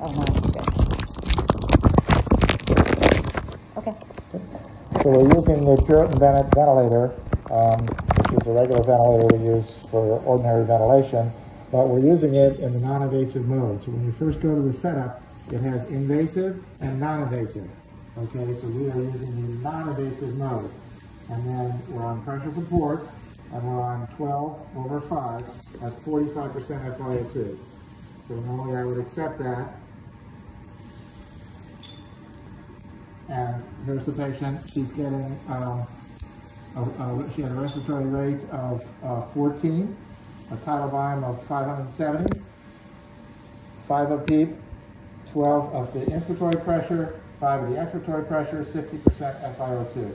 Oh, no, that's good. Okay. So we're using the Puritan ventilator, um, which is a regular ventilator we use for ordinary ventilation, but we're using it in the non-invasive mode. So when you first go to the setup, it has invasive and non-invasive. Okay, so we are using the non-invasive mode. And then we're on pressure support, and we're on 12 over 5 at 45% FiO2. So normally I would accept that. And here's the patient. She's getting, um, a, a, she had a respiratory rate of uh, 14, a tidal volume of 570, 5 of PEEP, 12 of the inspiratory pressure, 5 of the expiratory pressure, 60% FiO2.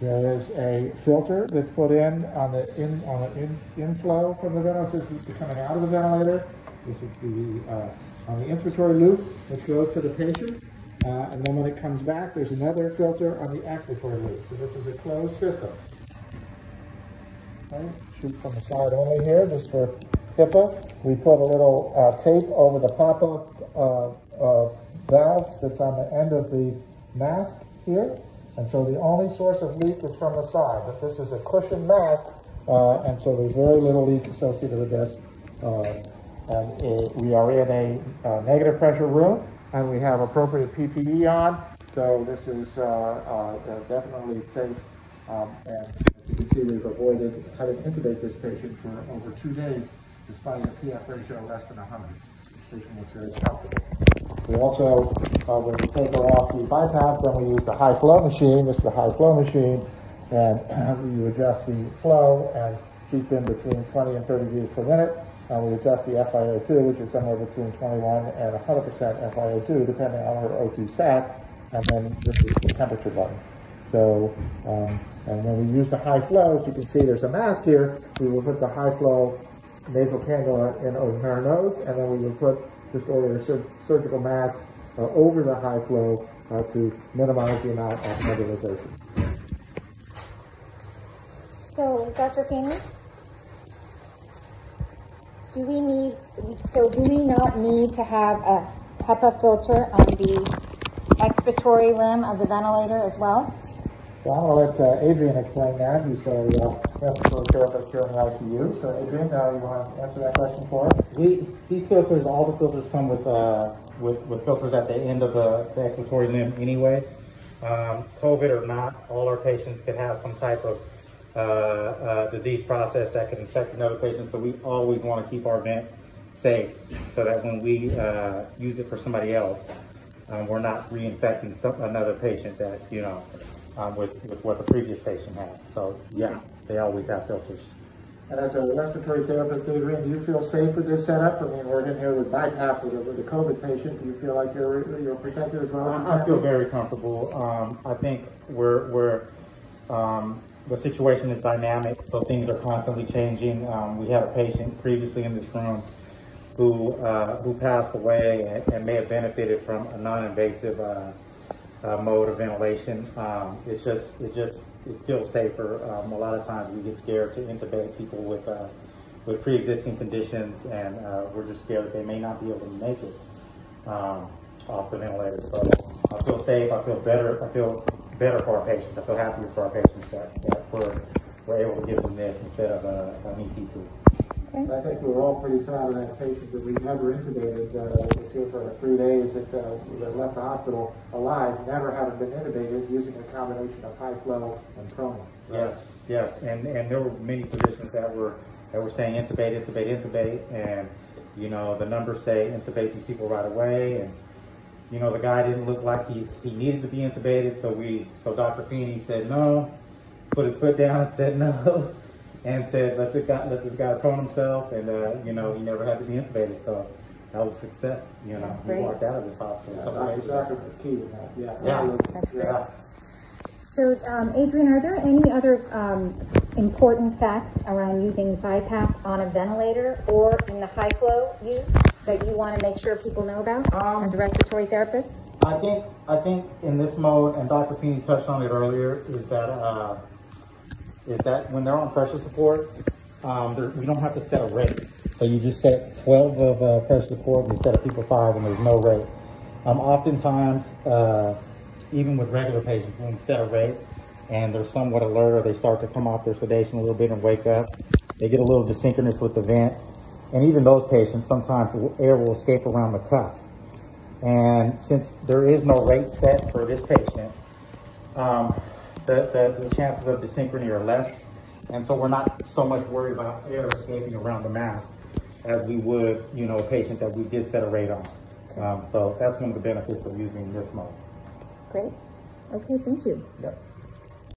There is a filter that's put in on the in on the in, inflow from the ventilator. Coming out of the ventilator. This is the uh, on the inspiratory loop, which goes to the patient. Uh, and then when it comes back, there's another filter on the expiratory loop. So this is a closed system. Okay. Shoot from the side only here, just for HIPAA. We put a little uh, tape over the pop-up uh, uh, valve that's on the end of the mask here. And so the only source of leak is from the side, but this is a cushion mask, uh, and so there's very little leak associated with this. Uh, and uh, we are in a negative pressure room, and we have appropriate PPE on, so this is uh, uh, definitely safe. Um, and as you can see, we've avoided having to intubate this patient for over two days, despite a PF ratio less than 100. This patient was very comfortable. We also, uh, when we take her off the BiPAP, then we use the high flow machine. This is the high flow machine, and you adjust the flow and keep in between 20 and 30 liters per minute. And we adjust the FiO2, which is somewhere between 21 and 100% FiO2, depending on her O2 sat. And then this is the temperature button. So, um, and when we use the high flow, as you can see, there's a mask here. We will put the high flow nasal cannula in over her nose, and then we will put just order a sur surgical mask uh, over the high flow uh, to minimize the amount of nebulization. So, Dr. Feeney, do we need, so do we not need to have a HEPA filter on the expiratory limb of the ventilator as well? So I'm going to let uh, Adrian explain that. He's a uh, respiratory therapist here in the ICU. So Adrian, uh, you want to answer that question for us? We, these filters, all the filters come with, uh, with, with filters at the end of the, the expiratory limb anyway. Um, COVID or not, all our patients can have some type of uh, uh, disease process that can infect another patient. So we always want to keep our vents safe so that when we uh, use it for somebody else, um, we're not reinfecting some, another patient that, you know, um, with, with what the previous patient had. So yeah, they always have filters. And as a respiratory therapist, Adrian, do you feel safe with this setup? I mean, we're in here with BiPAP with a, with a COVID patient. Do you feel like you're you're protected as well? I, I feel very comfortable. Um, I think we're we're um, the situation is dynamic, so things are constantly changing. Um, we had a patient previously in this room who uh, who passed away and, and, may have benefited from a non-invasive uh, uh, mode of ventilation. Um, it's just it just it feels safer. Um, a lot of times we get scared to intubate people with uh, with pre-existing conditions, and uh, we're just scared that they may not be able to make it um, off the ventilator. So I feel safe. I feel better. I feel better for our patients. I feel happier for our patients that, that we're, we're able to give them this instead of a, an ET2. Okay. I think we were all pretty proud of that patient that we never intubated. Uh, was here for three days that, uh, that left the hospital alive, never having been intubated, using a combination of high flow and promo. Yes, yes, and and there were many physicians that were that were saying intubate, intubate, intubate, and you know the numbers say intubate these people right away, and you know the guy didn't look like he he needed to be intubated, so we so Dr. Feeney said no, put his foot down and said no and said, let this guy, let this guy prone himself, and uh, you know, he never had to be intubated. So that was a success. You know, That's he great. walked out of this hospital. Yeah, a couple days ago. Dr. was key to that. Yeah. Yeah. That's great. Yeah. So, um, Adrian, are there any other um, important facts around using BiPAP on a ventilator or in the high flow use that you want to make sure PEEP of know about Um, as a respiratory therapist? I think I think in this mode, and Dr. Feeney touched on it earlier, is that uh, is that when they're on pressure support, um, we don't have to set a rate. So you just set 12 of uh, pressure support and you set a people five and there's no rate. Um, oftentimes, uh, even with regular patients, when we set a rate and they're somewhat alert or they start to come off their sedation a little bit and wake up, they get a little desynchronous with the vent. And even those patients, sometimes air will escape around the cuff. And since there is no rate set for this patient, um, the, the, the chances of desynchrony are less. And so we're not so much worried about air escaping around the mask as we would, you know, a patient that we did set a rate on. Um, so that's one of the benefits of using this mode. Great. Okay, thank you. Yep.